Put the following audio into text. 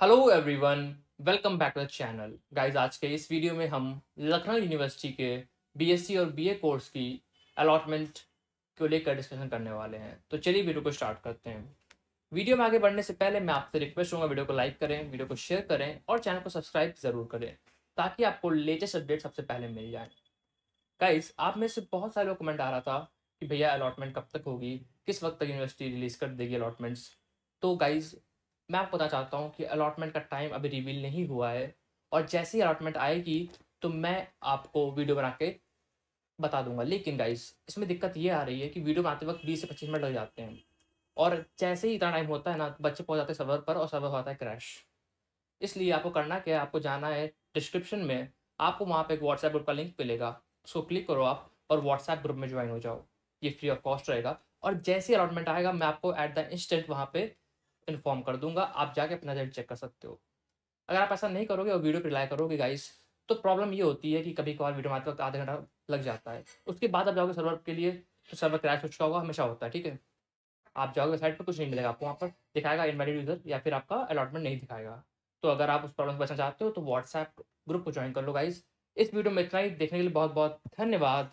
Hello everyone welcome back to the channel guys आज के इस वीडियो में हम लखनऊ यूनिवर्सिटी के बीएससी और बीए कोर्स की अलॉटमेंट को लेकर डिस्कशन करने वाले हैं। तो चलिए वीडियो को स्टार्ट करते हैं। वीडियो में आगे बढ़ने से पहले मैं आपसे रिक्वेस्ट करूँगा वीडियो को लाइक करें वीडियो को शेयर करें और चैनल को सब्सक्राइब ज़रूर करें, ताकि आपको लेटेस्ट अपडेट सबसे पहले मिल जाए। गाइस आप में से बहुत सारे कमेंट आ रहा था कि भैया अलॉटमेंट कब तक होगी, किस वक्त तक यूनिवर्सिटी रिलीज़ कर देगी अलॉटमेंट्स तो गाइज़ मैं आपको बताना चाहता हूँ कि अलॉटमेंट का टाइम अभी रिवील नहीं हुआ है और जैसे ही अलॉटमेंट आएगी तो मैं आपको वीडियो बना के बता दूँगा। लेकिन गाइस इसमें दिक्कत ये आ रही है कि वीडियो बनाते वक्त बीस से पच्चीस मिनट लग जाते हैं। और जैसे ही इतना टाइम होता है ना, बच्चे पहुँच जाते हैं सर्वर पर और सर्वर होता है क्रैश इसलिए आपको करना क्या है, आपको जाना है डिस्क्रिप्शन में। आपको वहाँ पर एक व्हाट्सएप ग्रुप का लिंक मिलेगा। उसको क्लिक करो आप और व्हाट्सएप ग्रुप में ज्वाइन हो जाओ। ये फ्री ऑफ़ कॉस्ट रहेगा। और जैसे अलॉटमेंट आएगा, मैं आपको एट द इंस्टेंट वहाँ पे इन्फॉर्म कर दूँगा, आप जाके अपना रिज़ल्ट चेक कर सकते हो। अगर आप ऐसा नहीं करोगे और वीडियो पर रिलाई करोगे गाइस तो प्रॉब्लम ये होती है कि कभी कभार वीडियो मारते वक्त आधा घंटा लग जाता है। उसके बाद आप जाओगे सर्वर के लिए तो सर्वर क्रैश हो चुका होगा, हमेशा होता है, ठीक है? आप जाओगे साइट पर, कुछ नहीं मिलेगा आपको वहाँ पर, दिखाएगा इनवैलिड यूज़र या फिर आपका अलॉटमेंट नहीं दिखाएगा। तो अगर आप उस प्रॉब्लम से बचना चाहते हो तो व्हाट्सएप ग्रुप को ज्वाइन कर लो गाइज़ इस वीडियो में इतना ही। देखने के लिए बहुत बहुत धन्यवाद।